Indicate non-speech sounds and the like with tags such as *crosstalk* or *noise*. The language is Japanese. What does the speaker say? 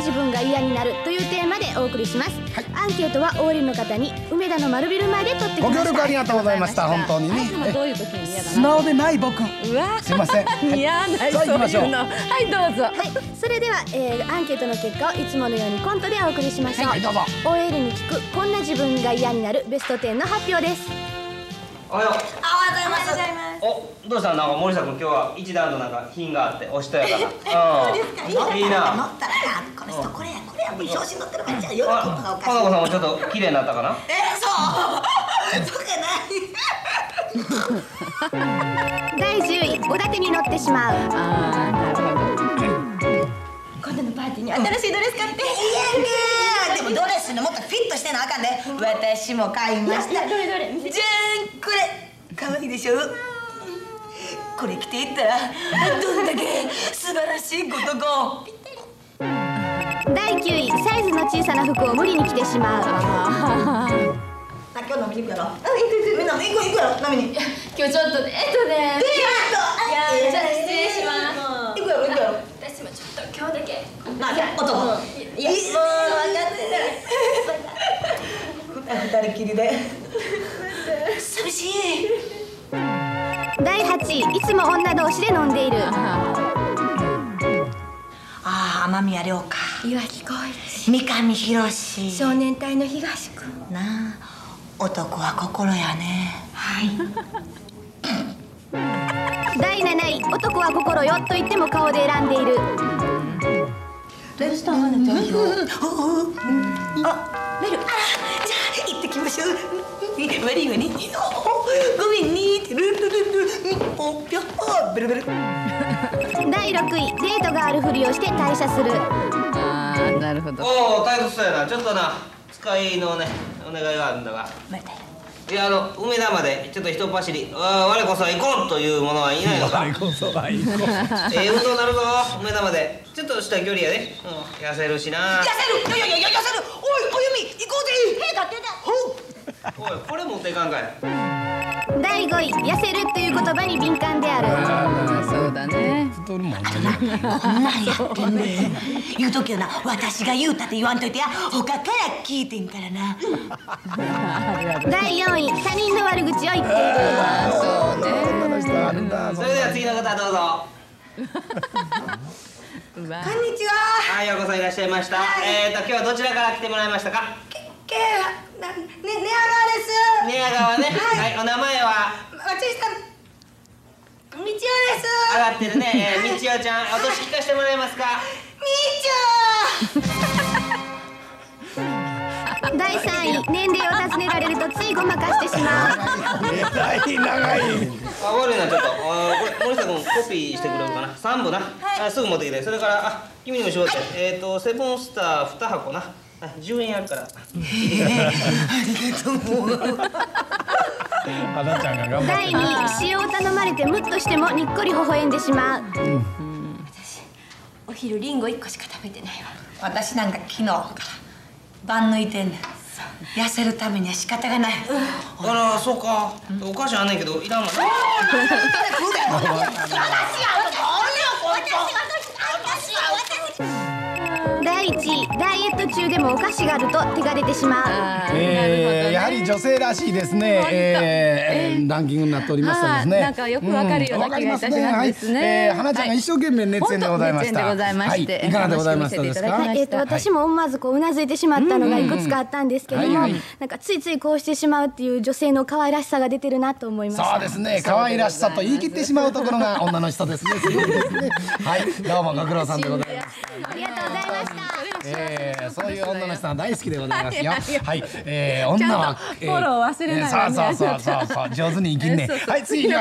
自分が嫌になるというテーマでお送りします、アンケートは大りの方に梅田の丸ビル前で取ってきましたご協力ありがとうございました本当に。ねあいつもどういう時に嫌だ素直でない僕。うわ。すいません。はい嫌なさあ行きましょう。そういうの。はいどうぞ。はい、それでは、えーアンケートの結果をいつものようにコントでお送りしましょう、はいどうぞ。OL に聞くこんな自分が嫌になるベスト10の発表です。おはよう。あおはようございます。おどうしたなんか森下君今日は一段となんか品があっておしとやかな *laughs* そうですか。いいな。いいな乗ったらな、この人これやこれやもう調子乗ってるからじゃあ喜ぶのがおあかしい。花子さんもちょっと綺麗になったかな？えー、そう。*laughs* そうかない。*laughs* 第10位おだてに乗ってしまうあーなるほど今度のパーティーに新しいドレス買って。いやんけ。でもドレスのもっとフィットしてなあかんで。私も買いました。どれどれ。じゃんこれ。可愛いでしょ？これ着ていったらどんだけ素晴らしいことが。第9位サイズの小さな服を無理に着てしまうあ今日飲みに行くやろ。あ行く行くみんな行く行くやろ飲みに。今日ちょっとねえっとねいやいやじゃあ失礼します行くやろ行くやろ。私もちょっと今日だけなあ男。いやもう分かってる *laughs* 二人きりで。*laughs* 寂しい。第8位いつも女同士で飲んでいるああ雨宮涼か。岩城浩一三上博史。少年隊の東君なあ男は心やね。*laughs* 第7位男は心よと言っても顔で選んでいるどうしたのあなた今日？*laughs* あメル。あじゃあ行ってきましょう。悪いわね。ごめんねってルルルルおぴょベルベル。第6位デートがあるふりをして退社するあーなるほどおお退屈そうやなちょっとな使いのねお願いがあるんだがまた。いやあの梅田までちょっと一走りあ我こそは行こうという者はいないのかこそはいこええ運動になるぞ梅田までちょっとした距離やで、うん、痩せるしな痩せる。いやいやいや痩せる。おいおゆみ行こうぜ。へだってだ。おいこれ持っていかんかい。第5位痩せるという言葉に敏感である。あーそうだね。太るもんねこんなんやってんね言うときよな。私が言うたって言わんといてや。他から聞いてんからな。第4位他人の悪口を言っている。あるんだそれでは次の方どうぞ。*laughs* こんにちは。はいようこそいらっしゃいました、えーと今日はどちらから来てもらいましたか？けなね寝上がです。宮川ね。はい、お名前は？私さんみちおです。上がってるね、えー、みちおちゃんお年聞かせてもらえますか？み *laughs* 第3位年齢を尋ねられるとついごまかしてしまう。えらい長い。あ悪いなちょっと。あこれ森下君コピーしてくれるかな。3部な、あすぐ持ってきて。それからあ君にもしようって、えっ、ー、とセブンスター2箱な。はい10円あるから。花ちゃんが頑張って第2位塩を頼まれてムッとしてもにっこり微笑んでしまう。お昼リンゴ一個しか食べてないわ。私なんか昨日から晩抜いてんねん痩せるためには仕方がない。あらそうか。お菓子あんねんけどいらんわな第 *laughs* 1位ダイエット中でもお菓子があると手が出てしまう。えーやはり女性らしいですね、えー、ランキングになっておりますとですね、はいなんかよくわかるような気がいたしますね。はいですね。えー、花ちゃんが一生懸命熱演でございました。本当熱演でございまして。はい、いかがでございましたですか？はい、えっ、と私も思わずこううなずいてしまったのがいくつかあったんですけども、うんうんはいはい。なんかついついこうしてしまうっていう女性の可愛らしさが出てるなと思いました。そうですね、可愛らしさと言い切ってしまうところが女の人ですね。ですね。はい、どうもご苦労さんでございます。ありがとうございました。えー、そういう女の人は大好きでございますよ。はい、えー、女は、ちゃんとフォロー忘れないえーそうそうそうそう。上手に生きんね。*laughs* はい、次行きましょう